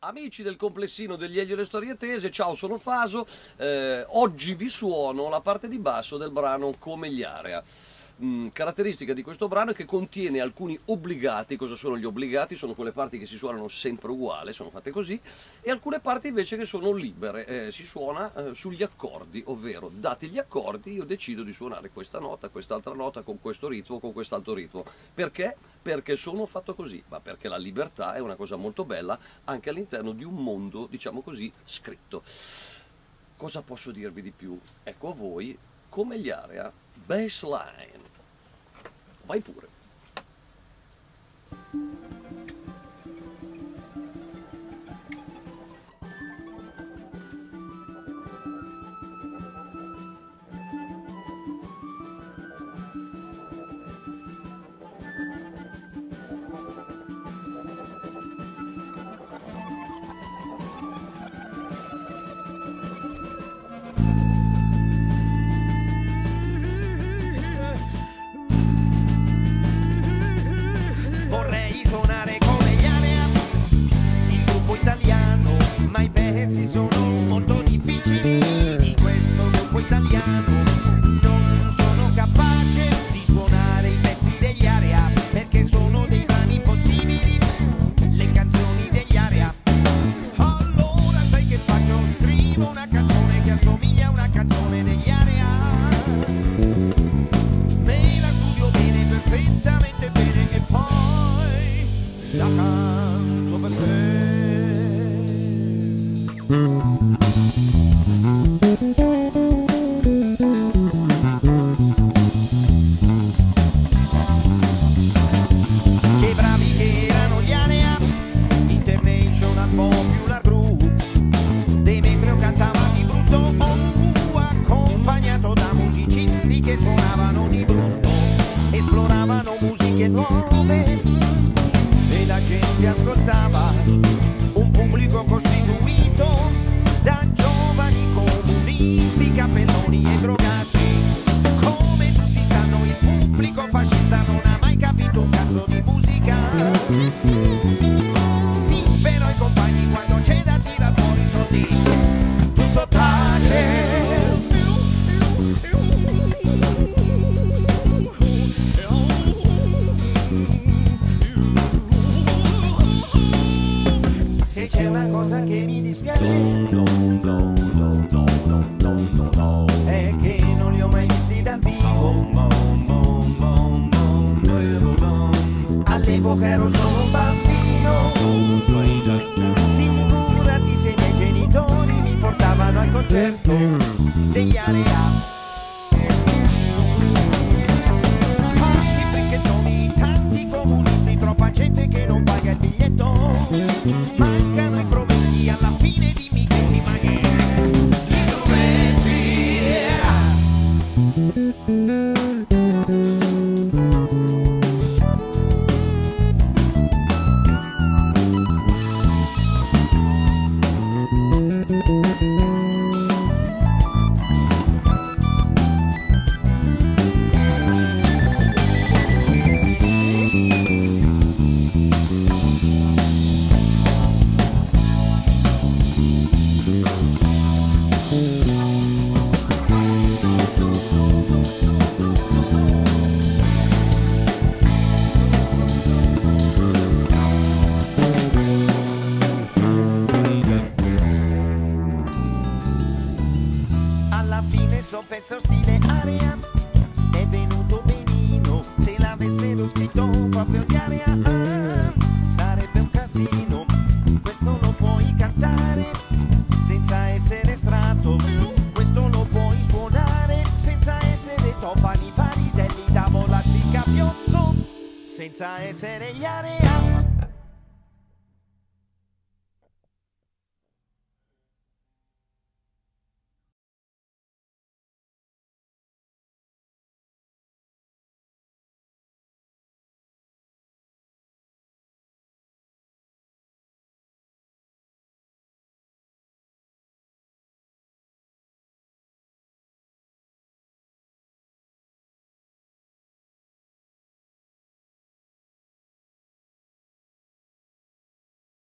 Amici del complessino degli Elio e le storie tese, ciao sono Faso, eh, oggi vi suono la parte di basso del brano Come gli Area. Mm, caratteristica di questo brano è che contiene alcuni obbligati, cosa sono gli obbligati? Sono quelle parti che si suonano sempre uguali, sono fatte così, e alcune parti invece che sono libere, eh, si suona eh, sugli accordi, ovvero dati gli accordi io decido di suonare questa nota, quest'altra nota, con questo ritmo, con quest'altro ritmo. Perché? Perché sono fatto così, ma perché la libertà è una cosa molto bella anche all'interno di un mondo, diciamo così, scritto. Cosa posso dirvi di più? Ecco a voi come gli area baseline. Vai pure. Dakar. Quando c'è da tirar fuori i soldi, tutto tace. Se c'è una cosa che mi dispiace contento. Día, día. Alla fine sto pezzo stile area. È venuto benino se l'avessero scritto proprio di area. Ah, sarebbe un casino questo lo puoi cantare senza essere estratto questo lo puoi suonare senza essere tofani pariselli tavola zicca piozzo senza essere gli area